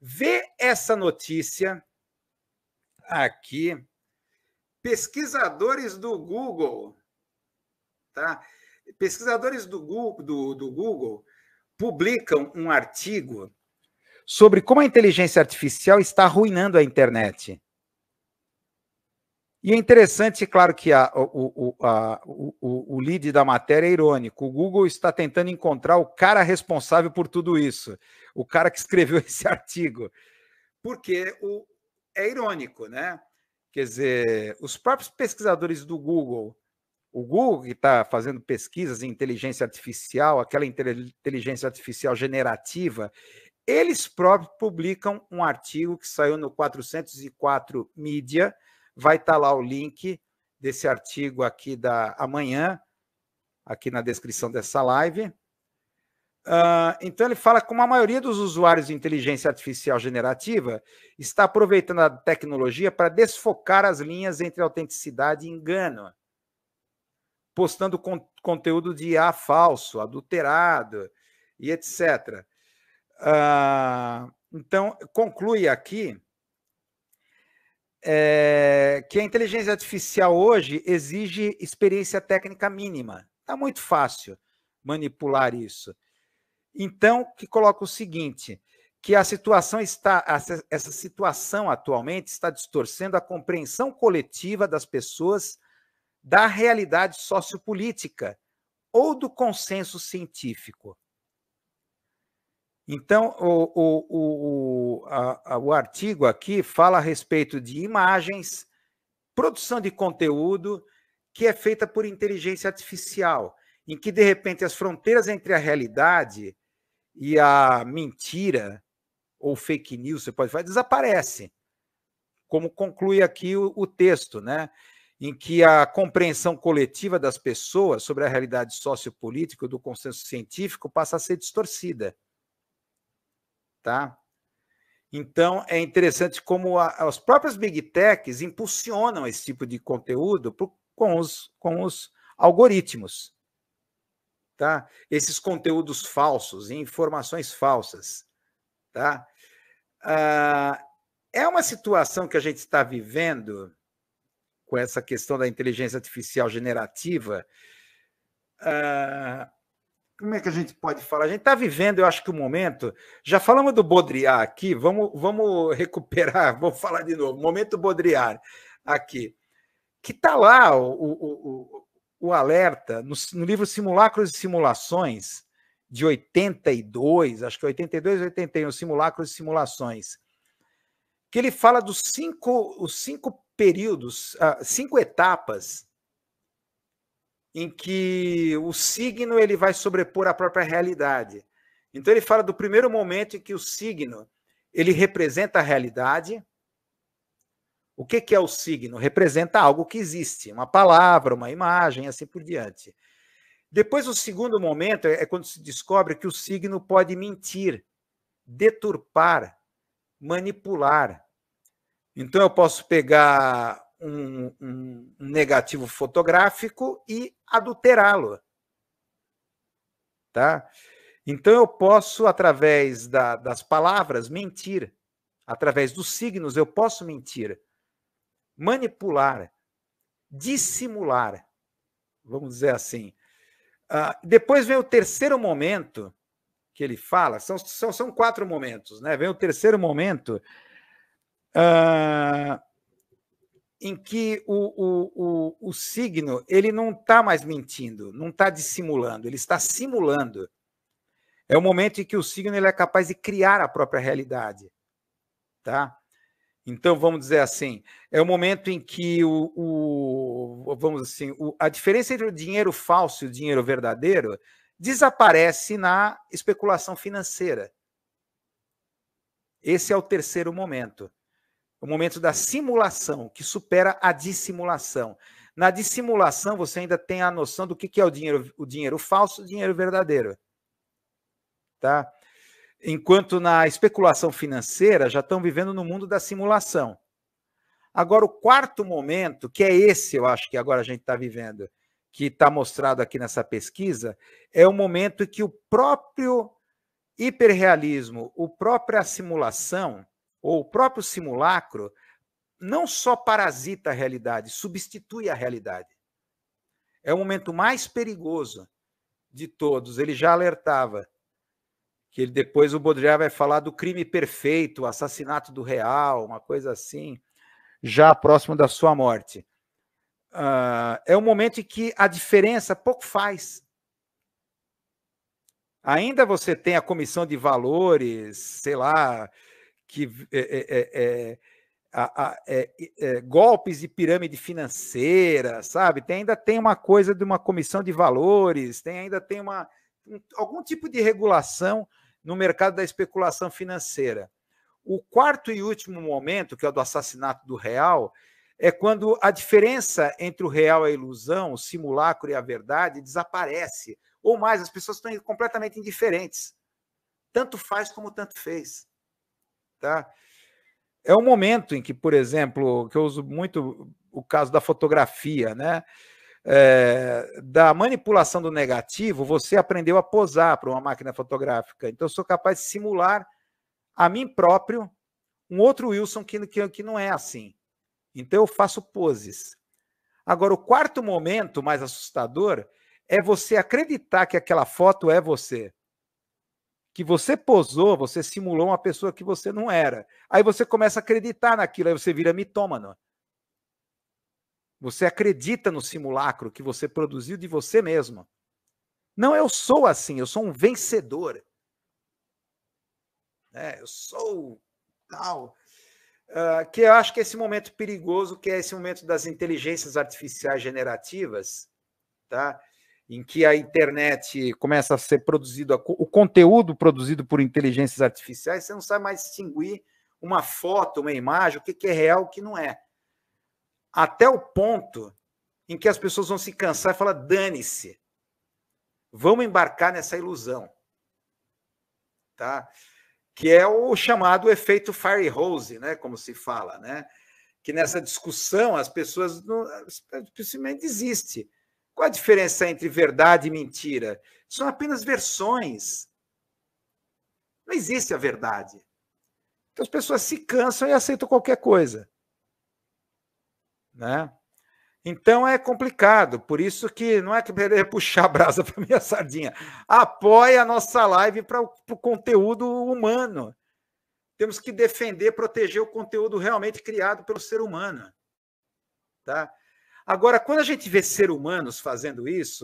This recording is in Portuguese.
Vê essa notícia aqui. Pesquisadores do Google, tá? Pesquisadores do Google, do, do Google publicam um artigo sobre como a inteligência artificial está arruinando a internet. E é interessante, claro, que a, o, o, a, o, o lead da matéria é irônico. O Google está tentando encontrar o cara responsável por tudo isso, o cara que escreveu esse artigo. Porque o, é irônico, né? Quer dizer, os próprios pesquisadores do Google, o Google que está fazendo pesquisas em inteligência artificial, aquela inteligência artificial generativa, eles próprios publicam um artigo que saiu no 404 Mídia, vai estar tá lá o link desse artigo aqui da amanhã, aqui na descrição dessa live. Uh, então, ele fala como a maioria dos usuários de inteligência artificial generativa está aproveitando a tecnologia para desfocar as linhas entre autenticidade e engano, postando con conteúdo de IA falso, adulterado e etc. Uh, ah, então, conclui aqui é, que a inteligência artificial hoje exige experiência técnica mínima. Está muito fácil manipular isso. Então, que coloca o seguinte, que a situação está, essa situação atualmente está distorcendo a compreensão coletiva das pessoas da realidade sociopolítica ou do consenso científico. Então, o, o, o, a, a, o artigo aqui fala a respeito de imagens, produção de conteúdo que é feita por inteligência artificial, em que, de repente, as fronteiras entre a realidade e a mentira ou fake news, você pode falar, desaparece. Como conclui aqui o, o texto, né? em que a compreensão coletiva das pessoas sobre a realidade sociopolítica do consenso científico passa a ser distorcida tá? Então, é interessante como a, as próprias big techs impulsionam esse tipo de conteúdo com, os, com os algoritmos. Tá? Esses conteúdos falsos, informações falsas. Tá? Ah, é uma situação que a gente está vivendo com essa questão da inteligência artificial generativa. Ah, como é que a gente pode falar? A gente está vivendo, eu acho que o momento. Já falamos do Baudrillard aqui, vamos, vamos recuperar, vamos falar de novo. Momento Baudrillard aqui. Que está lá o, o, o, o alerta no, no, livro Simulacros e Simulações, de 82, acho que 82 81, Simulacros e Simulações, que ele fala dos cinco, os cinco períodos, uh, cinco etapas em que o signo ele vai sobrepor a própria realidade. Então ele fala do primeiro momento em que o signo ele representa a realidade. O que, que é o signo? Representa algo que existe, uma palavra, uma imagem, assim por diante. Depois, o segundo momento é quando se descobre que o signo pode mentir, deturpar, manipular. Então, eu posso pegar um, um, negativo fotográfico e adulterá-lo. Tá? Então eu posso, através da, das palavras, mentir. Através dos signos, eu posso mentir, manipular, dissimular. Vamos dizer assim. Uh, depois vem o terceiro momento que ele fala, são, são, são quatro momentos, né? Vem o terceiro momento. Uh, em que o, o, o, o signo ele não está mais mentindo, não está dissimulando, ele está simulando. É o momento em que o signo ele é capaz de criar a própria realidade. Tá? Então, vamos dizer assim, é o momento em que o, o vamos assim, o, a diferença entre o dinheiro falso e o dinheiro verdadeiro desaparece na especulação financeira. Esse é o terceiro momento o momento da simulação, que supera a dissimulação. Na dissimulação, você ainda tem a noção do que é o dinheiro, o dinheiro falso e o dinheiro verdadeiro. Tá? Enquanto na especulação financeira já estão vivendo no mundo da simulação. Agora, o quarto momento, que é esse, eu acho que agora a gente está vivendo, que está mostrado aqui nessa pesquisa, é o momento em que o próprio hiperrealismo, o própria simulação, ou o próprio simulacro, não só parasita a realidade, substitui a realidade. É o momento mais perigoso de todos. Ele já alertava que ele, depois o Baudrillard vai falar do crime perfeito, o assassinato do real, uma coisa assim, já próximo da sua morte. Uh, é um momento em que a diferença pouco faz. Ainda você tem a comissão de valores, sei lá, que é, é, é, a, a, é, é, golpes de pirâmide financeira, sabe? Tem, ainda tem uma coisa de uma comissão de valores, tem ainda tem uma um, algum tipo de regulação no mercado da especulação financeira. O quarto e último momento, que é o do assassinato do real, é quando a diferença entre o real e a ilusão, o simulacro e a verdade desaparece. Ou mais, as pessoas estão completamente indiferentes. Tanto faz como tanto fez. Tá? É o momento em que, por exemplo, que eu uso muito o caso da fotografia, né? É, da manipulação do negativo, você aprendeu a posar para uma máquina fotográfica. Então, eu sou capaz de simular a mim próprio um outro Wilson que, que, que não é assim. Então, eu faço poses. Agora, o quarto momento mais assustador é você acreditar que aquela foto é você que você posou, você simulou uma pessoa que você não era. Aí você começa a acreditar naquilo, aí você vira mitômano. Você acredita no simulacro que você produziu de você mesmo. Não, eu sou assim, eu sou um vencedor. É, eu sou tal. Uh, que eu acho que esse momento perigoso, que é esse momento das inteligências artificiais generativas, tá? Em que a internet começa a ser produzido, o conteúdo produzido por inteligências artificiais, você não sabe mais distinguir uma foto, uma imagem, o que é real, o que não é. Até o ponto em que as pessoas vão se cansar e falar: dane-se, vamos embarcar nessa ilusão. Tá? Que é o chamado efeito fire hose, né? como se fala, né? que nessa discussão as pessoas não, simplesmente desistem qual a diferença entre verdade e mentira? São apenas versões. Não existe a verdade. Então as pessoas se cansam e aceitam qualquer coisa. Né? Então é complicado, por isso que não é que é puxar a brasa para minha sardinha. Apoie a nossa live para o conteúdo humano. Temos que defender, proteger o conteúdo realmente criado pelo ser humano. Tá? Agora, quando a gente vê ser humanos fazendo isso,